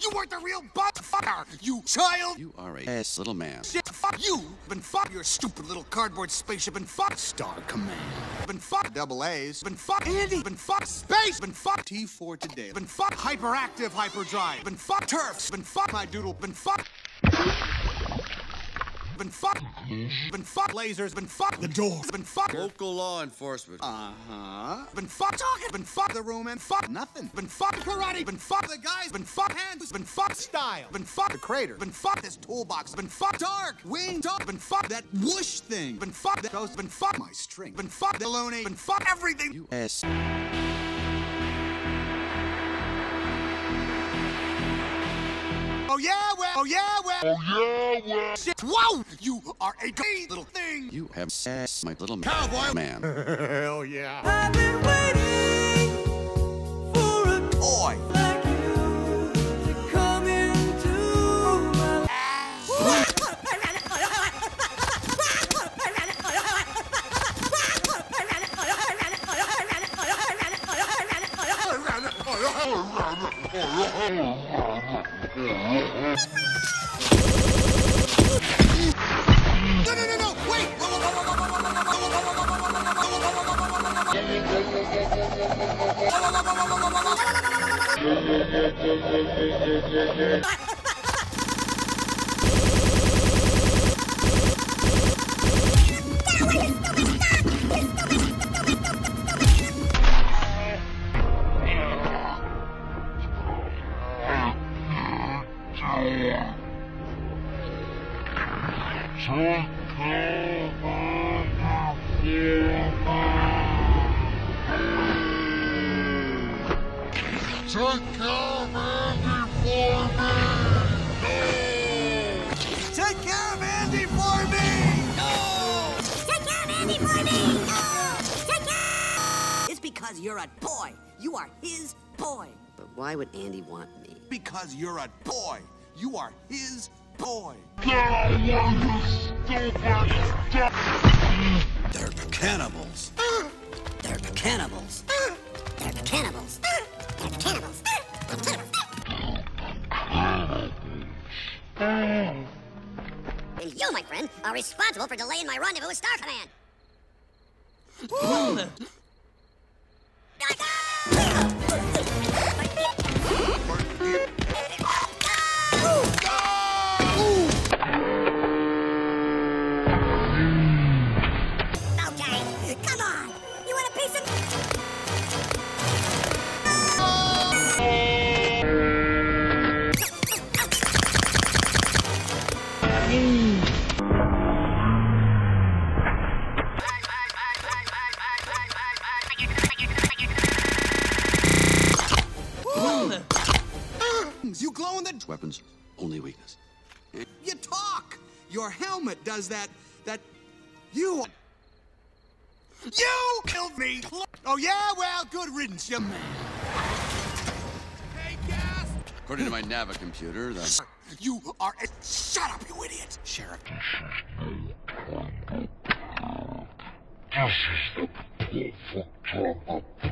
You weren't the real butt fucker. You child. You are a ass little man. Shit, fuck you. Been fuck your stupid little cardboard spaceship. Been fuck Star Command. Been fuck double A's. Been fuck Andy. Been fuck space. Been fuck T4 today. Been fuck hyperactive hyperdrive. Been fuck turfs. Been fuck my doodle. Been fuck. Been fuck. Been fuck lasers. Been fuck the door. Been fuck. Local law enforcement. Uh huh. Been fuck talking. Been fuck the room and fuck nothing. Been fuck karate. Been fuck the guys. Been fuck hands. Been fuck style. Been fuck the crater. Been fuck this toolbox. Been fuck dark wing dog. Been fuck that whoosh thing. Been fuck that ghost. Been fuck my string. Been fuck the loony. Been fuck everything. You ass. Oh yeah, well. Oh yeah, well. Oh yeah, well. Shit. Whoa! You are a gay little thing. You have ass, my little Cowboy. man. Hell yeah. No, no, no. Wait. Whoa, whoa, whoa, whoa, whoa, whoa, whoa. Take care of Andy for me. Take care of Andy for me! No! Take care! It's because you're a boy. You are his boy. But why would Andy want me? Because you're a boy. You are his boy. They're cannibals. They're cannibals. They're the cannibals. They're cannibals. And you, my friend, are responsible for delaying my rendezvous with Star Command. You glow in the... Weapons, only weakness. You talk. Your helmet does that... That... You... You killed me. Oh, yeah? Well, good riddance, you man. Hey, gas. According to my Nava computer, the you are a... Shut up, you idiot! Sheriff. This is no time to This is the perfect time